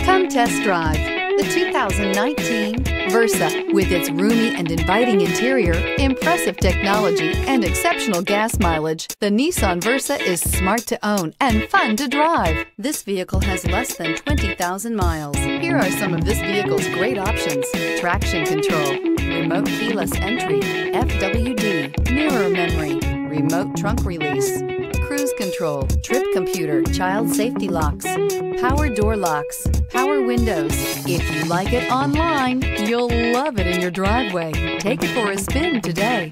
Come test drive the 2019 Versa. With its roomy and inviting interior, impressive technology, and exceptional gas mileage, the Nissan Versa is smart to own and fun to drive. This vehicle has less than 20,000 miles. Here are some of this vehicle's great options. Traction control, remote keyless entry, FWD, mirror memory, remote trunk release, cruise control, trip computer, child safety locks, power door locks, power windows. If you like it online, you'll love it in your driveway. Take it for a spin today.